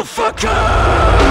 Motherfucker!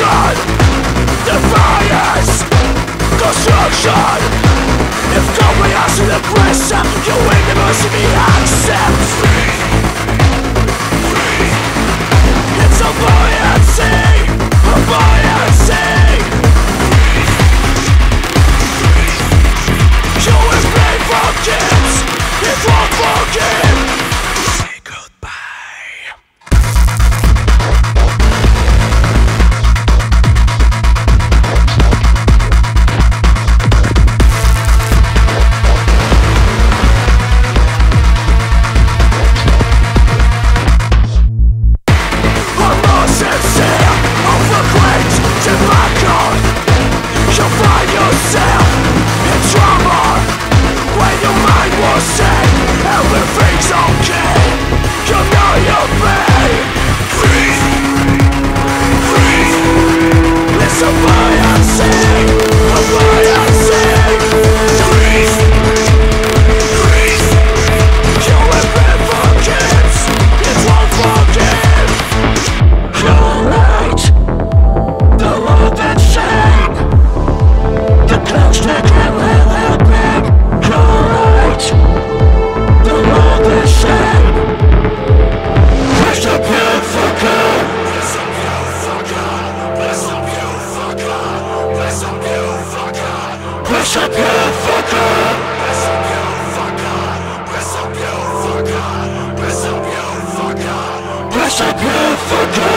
Seduction, defiance, construction. If and pressure, you never see me me. Disappear for God.